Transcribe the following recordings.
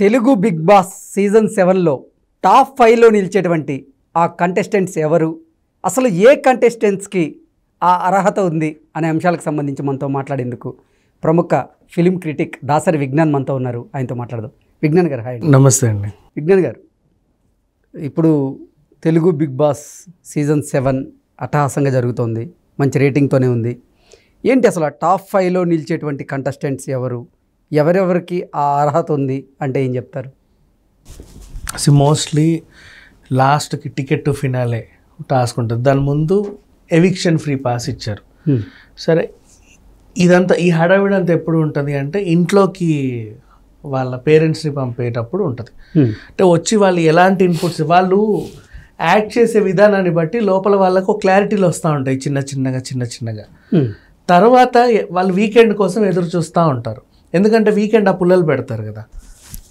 Telugu Bigg Boss season సెవెన్లో top ఫైవ్లో నిలిచేటువంటి ఆ కంటెస్టెంట్స్ ఎవరు? అసలు ఏ కంటెస్టెంట్స్కి ఆ అర్హత ఉంది అనే అంశాలకు సంబంధించి మనతో మాట్లాడేందుకు ప్రముఖ ఫిలిం క్రిటిక్ దాసరి విజ్ఞాన్ మనతో ఉన్నారు. ఆయనతో మాట్లాడదాం. విజ్ఞాన్ గారు హాయ్ నమస్తే అండి. విజ్ఞాన్ గారు ఇప్పుడు Telugu Bigg Boss season seven అట్టహాసంగా జరుగుతోంది. మంచి రేటింగ్తోనే ఉంది. ఏంటి అసలు ఆ టాప్ ఫైవ్లో నిలిచేటువంటి కంటెస్టెంట్స్ ఎవరు? ఎవరెవరికి ఆ అర్హత ఉంది అంటే ఏం చెప్తారు? సో మోస్ట్లీ లాస్ట్కి టికెట్ టు ఫినాలే టాస్క్ ఉంటుంది. దాని ముందు ఎవిక్షన్ ఫ్రీ పాస్ ఇచ్చారు. సరే ఇదంతా ఈ హడావిడంతా ఎప్పుడు ఉంటుంది అంటే ఇంట్లోకి వాళ్ళ పేరెంట్స్ని పంపేటప్పుడు ఉంటుంది. అంటే వచ్చి వాళ్ళు ఎలాంటి ఇన్పుట్స్ వాళ్ళు యాక్ట్ చేసే విధానాన్ని బట్టి లోపల వాళ్ళకు క్లారిటీలు వస్తూ ఉంటాయి చిన్న చిన్నగా చిన్న చిన్నగా. తర్వాత ఎ- వాళ్ళు వీకెండ్ కోసం ఎదురు చూస్తూ ఉంటారు. ఎందుకంటే వీకెండ్ ఆ పుల్లలు పెడతారు కదా.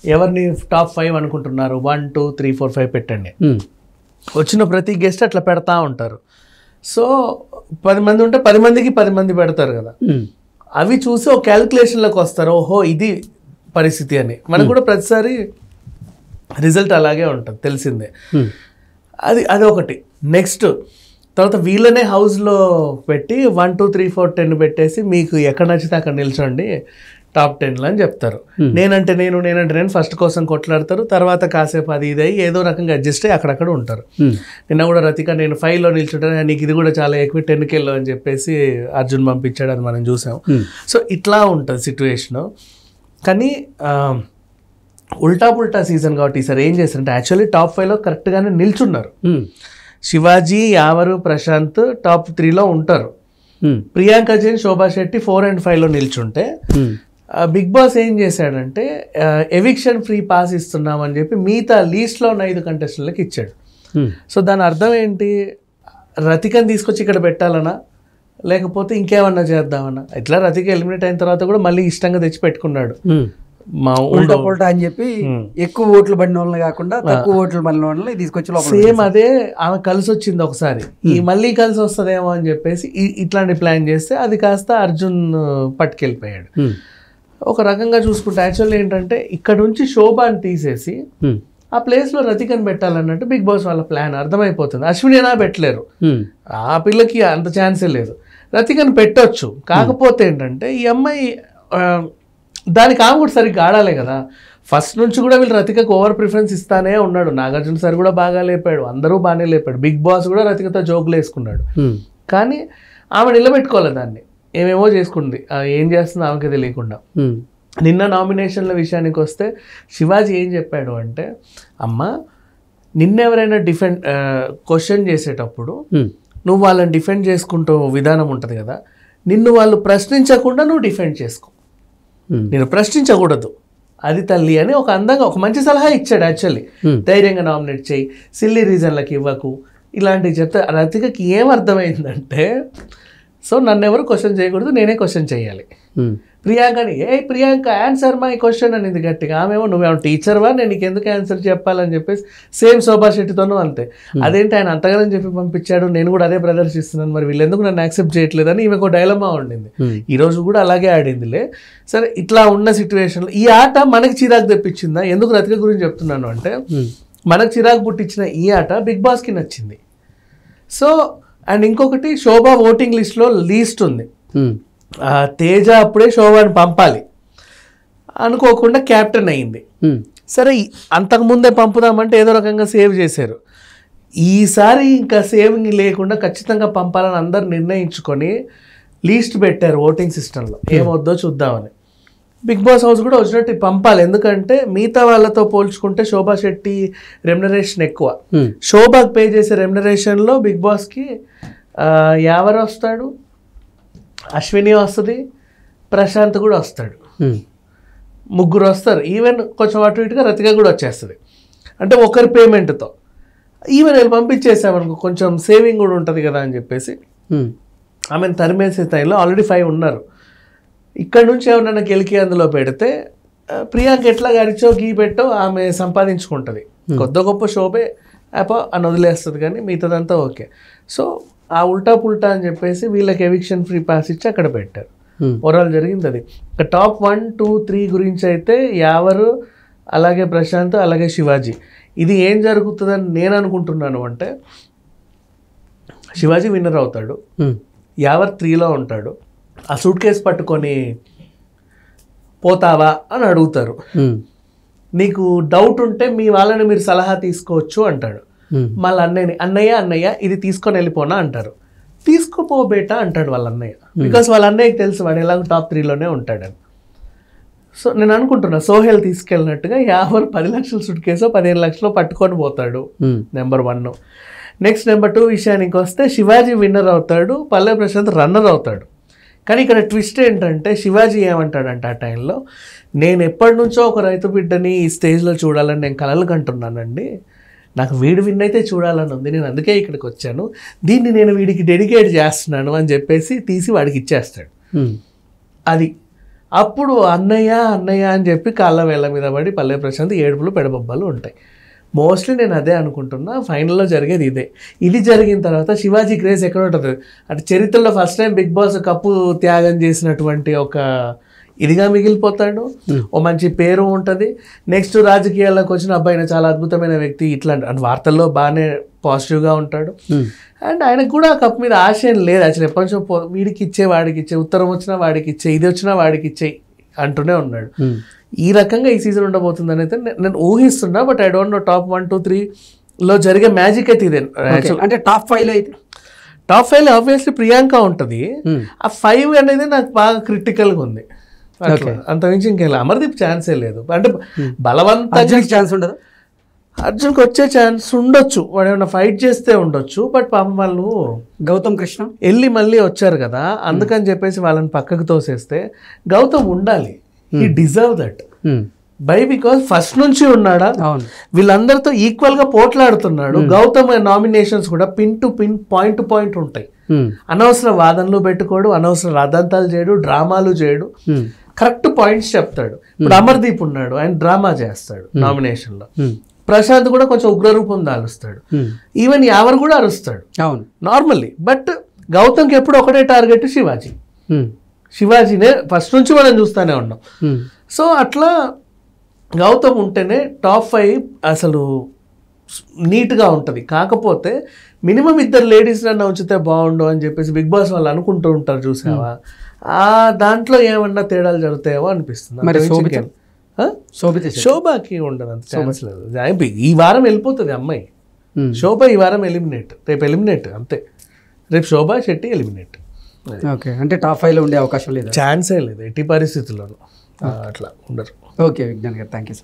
ఎవరిని టాప్ ఫైవ్ అనుకుంటున్నారు? One two three four five పెట్టండి. వచ్చిన ప్రతి గెస్ట్ అట్లా పెడతా ఉంటారు. సో పది మంది ఉంటే పది మందికి పది మంది పెడతారు కదా. అవి చూసి ఒక క్యాలిక్యులేషన్లోకి వస్తారు. ఓహో ఇది పరిస్థితి అని. మనకు కూడా ప్రతిసారి రిజల్ట్ అలాగే ఉంటుంది తెలిసిందే. అది అది ఒకటి. నెక్స్ట్ తర్వాత వీళ్ళనే హౌస్లో పెట్టి one two three four ten పెట్టేసి మీకు ఎక్కడ నచ్చితే అక్కడ నిల్చోండి. టాప్ టెన్లో అని చెప్తారు. నేనంటే నేను నేనంటే నేను ఫస్ట్ కోసం కొట్లాడతారు తర్వాత కాసేపు అది ఇది అయ్యి ఏదో రకంగా అడ్జస్ట్ అయ్యి అక్కడక్కడ ఉంటారు. నిన్న కూడా రతిక నేను ఫైవ్లో నిల్చుంటాను నీకు ఇది కూడా చాలా ఎక్కువ టెన్కి వెళ్ళు అని చెప్పేసి అర్జున్ పంపించాడు అది మనం చూసాం. సో ఇట్లా ఉంటుంది సిచ్యువేషను కానీ ఉల్టా పుల్టా సీజన్ కాబట్టి ఈసారి ఏం చేశారంటే యాక్చువల్లీ టాప్ ఫైవ్లో కరెక్ట్గానే నిల్చున్నారు. శివాజీ యావరు ప్రశాంత్ టాప్ త్రీలో ఉంటారు. ప్రియాంక జైన్ శోభా శెట్టి ఫోర్ అండ్ ఫైవ్లో నిల్చుంటే బిగ్ బాస్ ఏం చేశాడంటే ఎవిక్షన్ ఫ్రీ పాస్ ఇస్తున్నామని చెప్పి మిగతా లీస్ట్లో ఉన్న ఐదు కంటెస్టెంట్లకు ఇచ్చాడు. సో దాని అర్థం ఏంటి? రతికని తీసుకొచ్చి ఇక్కడ పెట్టాలనా? లేకపోతే ఇంకేమన్నా చేద్దామన్నా ఇట్లా రతిక ఎలిమినేట్ అయిన తర్వాత కూడా మళ్ళీ ఇష్టంగా తెచ్చి పెట్టుకున్నాడు. మా ఉల్టా పుల్టా అని చెప్పి ఎక్కువ ఓట్లు పడిన వాళ్ళని కాకుండా తక్కువ ఓట్లు పడిన వాళ్ళని తీసుకొచ్చి లోపల సేమ్ అదే ఆమె కలిసి వచ్చింది ఒకసారి. ఈ మళ్ళీ కలిసి వస్తుందేమో అని చెప్పేసి ఇట్లాంటి ప్లాన్ చేస్తే అది కాస్త అర్జున్ పట్టుకెళ్ళిపోయాడు. ఒక రకంగా చూసుకుంటే యాక్చువల్లీ ఏంటంటే ఇక్కడ నుంచి శోభాని తీసేసి ఆ ప్లేస్లో రతికని పెట్టాలన్నట్టు బిగ్ బాస్ వాళ్ళ ప్లాన్ అర్థమైపోతుంది. అశ్విని అయినా పెట్టలేరు. ఆ పిల్లకి అంత ఛాన్సే లేదు. రతికని పెట్టొచ్చు. కాకపోతే ఏంటంటే ఈ అమ్మాయి దానికి ఆమె కూడా సరిగ్గా ఆడాలి కదా. ఫస్ట్ నుంచి కూడా వీళ్ళు రతికకు ఓవర్ ప్రిఫరెన్స్ ఇస్తానే ఉన్నాడు. నాగార్జున సార్ కూడా బాగా లేపాడు. అందరూ బాగానే లేపాడు. బిగ్ బాస్ కూడా రతికతో జోకులు వేసుకున్నాడు. కానీ ఆమె నిలబెట్టుకోవాలి దాన్ని. ఏమేమో చేసుకుంది. ఏం చేస్తుందో ఆమెకి తెలియకుండా. నిన్న నామినేషన్ల విషయానికి వస్తే శివాజీ ఏం చెప్పాడు అంటే అమ్మ నిన్నెవరైనా డిఫెండ్ క్వశ్చన్ చేసేటప్పుడు నువ్వు వాళ్ళని డిఫెండ్ చేసుకుంటూ విధానం ఉంటుంది కదా నిన్ను వాళ్ళు ప్రశ్నించకుండా నువ్వు డిఫెండ్ చేసుకో. నేను ప్రశ్నించకూడదు. అది తల్లి అని ఒక అందంగా ఒక మంచి సలహా ఇచ్చాడు యాక్చువల్లీ. ధైర్యంగా నామినేట్ చేయి సిల్లీ రీజన్లకు ఇవ్వకు ఇలాంటివి చెప్తే రతికకి ఏం అర్థమైందంటే సో నన్ను ఎవరు క్వశ్చన్ చేయకూడదు నేనే క్వశ్చన్ చేయాలి. ప్రియాంకని ఏ ప్రియాంక ఆన్సర్ మై క్వశ్చన్ అనేది గట్టిగా. ఆమెమో నువ్వేమో టీచర్వా నేను నీకు ఎందుకు ఆన్సర్ చెప్పాలని చెప్పేసి సేమ్ శోభా శెట్టితోనూ అంతే. అదేంటి ఆయన అంతగానని చెప్పి పంపించాడు? నేను కూడా అదే ప్రదర్శిస్తున్నాను. మరి వీళ్ళెందుకు నన్ను యాక్సెప్ట్ చేయట్లేదని ఈమెకు డైలమా ఉండింది. ఈ రోజు కూడా అలాగే ఆడిందిలే. సరే ఇట్లా ఉన్న సిచ్యువేషన్లో ఈ ఆట మనకి చిరాకు తెప్పించిందా? ఎందుకు రతిక గురించి చెప్తున్నాను అంటే మనకు చిరాకు పుట్టించిన ఈ ఆట బిగ్ బాస్కి నచ్చింది. సో అండ్ ఇంకొకటి శోభా ఓటింగ్ లిస్ట్లో లీస్ట్ ఉంది. తేజ అప్పుడే శోభాని పంపాలి. అనుకోకుండా క్యాప్టెన్ అయింది. సరే అంతకుముందే పంపుదామంటే ఏదో రకంగా సేవ్ చేశారు. ఈసారి ఇంకా సేవింగ్ లేకుండా ఖచ్చితంగా పంపాలని అందరు నిర్ణయించుకొని లీస్ట్ పెట్టారు ఓటింగ్ సిస్టంలో. ఏమొద్దో చూద్దామని. బిగ్ బాస్ హౌస్ కూడా వచ్చినట్టు పంపాలి. ఎందుకంటే మిగతా వాళ్ళతో పోల్చుకుంటే శోభా శెట్టి రెమ్యునరేషన్ ఎక్కువ. శోభాకి పే చేసే రెమ్యునరేషన్లో బిగ్ బాస్కి ఆ, యావర్ వస్తాడు అశ్విని వస్తుంది ప్రశాంత్ కూడా వస్తాడు. ముగ్గురు వస్తారు. ఈవెన్ కొంచెం అటు ఇటుగా రతిగా కూడా వచ్చేస్తుంది. అంటే ఒకరి పేమెంట్తో ఈవెన్ వీళ్ళు పంపించేసామనుకో కొంచెం సేవింగ్ కూడా ఉంటుంది కదా అని చెప్పేసి. ఆమెను తరిమేసే టైంలో ఆల్రెడీ ఫైవ్ ఉన్నారు. ఇక్కడ నుంచి ఎవరైనా గెలికి అందులో పెడితే ప్రియాంక ఎట్లా గడిచో గీ పెట్టో ఆమె సంపాదించుకుంటుంది. కొద్ది గొప్ప శోభే అపో అని వదిలేస్తుంది కానీ మిగతాదంతా ఓకే. సో ఆ ఉల్టా పుల్టా అని చెప్పేసి వీళ్ళకి ఎవిక్షన్ ఫ్రీ పాస్ ఇచ్చి అక్కడ పెట్టారు. ఓవరాల్ జరిగింది అది ఇక టాప్ వన్ టూ త్రీ గురించి అయితే యావరు అలాగే ప్రశాంత్ అలాగే శివాజీ. ఇది ఏం జరుగుతుందని నేను అనుకుంటున్నాను అంటే శివాజీ విన్నర్ అవుతాడు. ఉమ్, యావర్ త్రీలో ఉంటాడు. ఆ సూట్ కేసు పట్టుకొని పోతావా అని అడుగుతారు. నీకు డౌట్ ఉంటే మీ వాళ్ళని మీరు సలహా తీసుకోవచ్చు అంటాడు. మళ్ళీ అన్నయ్యని అన్నయ్య అన్నయ్య ఇది తీసుకొని వెళ్ళిపోనా? అంటారు. తీసుకోపో బేటా అంటాడు వాళ్ళ అన్నయ్య. బికాస్ వాళ్ళ అన్నయ్యకి తెలుసు వాడు ఎలాగో టాప్ త్రీలోనే ఉంటాడని. సో నేను అనుకుంటున్నా సోహెల్ తీసుకెళ్ళినట్టుగా యాభై పది లక్షల సుట్ కేసో పదిహేను లక్షలు పట్టుకొని పోతాడు. Number one next number two విషయానికి వస్తే శివాజీ విన్నర్ అవుతాడు పల్లె ప్రశాంత్ రన్నర్ అవుతాడు. కానీ ఇక్కడ ట్విస్ట్ ఏంటంటే శివాజీ ఏమంటాడంటే ఆ టైంలో నేను ఎప్పటి నుంచో ఒక రైతు బిడ్డని ఈ స్టేజ్లో చూడాలని నేను కలలు కంటున్నానండి. నాకు వీడు విన్ అయితే చూడాలని ఉంది. నేను అందుకే ఇక్కడికి వచ్చాను. దీన్ని నేను వీడికి డెడికేట్ చేస్తున్నాను అని చెప్పేసి తీసి వాడికి ఇచ్చేస్తాడు. అది. అప్పుడు అన్నయ్య అన్నయ్య అని చెప్పి కాళ్ళ వేళ్ళ మీద పడి పల్లె ప్రశాంత్ ఏడుపులు పెడబొబ్బలు ఉంటాయి. మోస్ట్లీ నేను అదే అనుకుంటున్నా. ఫైనల్లో జరిగేది ఇదే. ఇది జరిగిన తర్వాత శివాజీ క్రేజ్ ఎక్కడ ఉంటుంది? అంటే చరిత్రలో first time Bigg Boss cup త్యాగం చేసినటువంటి ఒక ఇదిగా మిగిలిపోతాడు. ఓ మంచి పేరు ఉంటుంది. నెక్స్ట్ రాజకీయాల్లోకి వచ్చిన అబ్బాయి చాలా అద్భుతమైన వ్యక్తి. ఇట్లాంటి అంటే వార్తల్లో బాగానే పాజిటివ్గా ఉంటాడు. అండ్ ఆయనకు కూడా ఆ కప్ మీద ఆశ ఏం లేదు. యాక్చువల్ ఎప్పటి నుంచో వీడికి ఇచ్చే వాడికి ఇచ్చే ఉత్తరం వచ్చినా వాడికి ఇచ్చే ఇది వచ్చినా వాడికి ఇచ్చే అంటూనే ఉన్నాడు. ఉమ్, ఈ రకంగా ఈ సీజన్ ఉండబోతుందని అయితే నేను ఊహిస్తున్నా but I don't know top one two three లో జరిగే మ్యాజిక్ అయితే ఇదే. అంటే టాప్ ఫైవ్లో అయితే? టాప్ ఫైవ్ ఆబ్వియస్లీ ప్రియాంక ఉంటుంది. ఉమ్, ఆ ఫైవ్ అనేది నాకు బాగా క్రిటికల్గా ఉంది. అట్లా. అంత మించి ఇంకెలా అమర్దీప్ ఛాన్సే లేదు. అంటే బలవంతంగా అర్జున్కి ఛాన్స్ ఉండదు? అర్జున్కి వచ్చే ఛాన్స్ ఉండొచ్చు. వాడు ఏమైనా ఫైట్ చేస్తే ఉండొచ్చు బట్ పాపం వాళ్ళు గౌతమ్ కృష్ణ? వెళ్ళి మళ్ళీ వచ్చారు కదా. అందుకని చెప్పేసి వాళ్ళని పక్కకు తోసేస్తే గౌతమ్ ఉండాలి. ఈ deserve that by because first నుంచి ఉన్నాడా? అవును. వీళ్ళందరితో ఈక్వల్గా పోట్లాడుతున్నాడు. గౌతమ్ నామినేషన్స్ కూడా pin to pin point to point ఉంటాయి. ఉమ్, అనవసర వాదనలు పెట్టుకోడు అనవసర రాదంతాలు చేయడు డ్రామాలు చేయడు. కరెక్ట్ పాయింట్స్ చెప్తాడు. ఇప్పుడు అమర్దీప్ ఉన్నాడు ఆయన డ్రామా చేస్తాడు నామినేషన్లో ప్రశాంత్ కూడా కొంచెం ఉగ్రరూపం దాలుస్తాడు. ఈవెన్ యావర్ కూడా అరుస్తాడు. అవును. నార్మల్లీ బట్ గౌతమ్కి ఎప్పుడు ఒకటే టార్గెట్ శివాజీ. శివాజీనే ఫస్ట్ నుంచి మనం చూస్తూనే ఉన్నాం. సో అట్లా గౌతమ్ ఉంటేనే టాప్ ఫైవ్ అసలు నీట్గా ఉంటుంది. కాకపోతే మినిమం ఇద్దరు లేడీస్ నన్ను ఉంచితే బాగుండు అని చెప్పేసి బిగ్ బాస్ వాళ్ళు అనుకుంటూ ఉంటారు చూసావా? ఆ దాంట్లో ఏమన్నా తేడాలు జరుగుతాయేమో అనిపిస్తుంది. మరి శోభిత? శోభాకి ఉండదు అంత ఛాన్స్ లేదు. ఈ వారం వెళ్ళిపోతుంది అమ్మాయి. శోభ ఈ వారం ఎలిమినేట్ రేపు ఎలిమినేట్ అంతే. రేపు శోభా శెట్టి ఎలిమినేట్. ఓకే. అంటే టాప్ ఫైవ్లో ఉండే అవకాశం లేదా? ఛాన్సే లేదు. ఎట్టి పరిస్థితుల్లోనూ. అట్లా ఉండరు. ఓకే విజ్ఞాన్ గారు. Thank you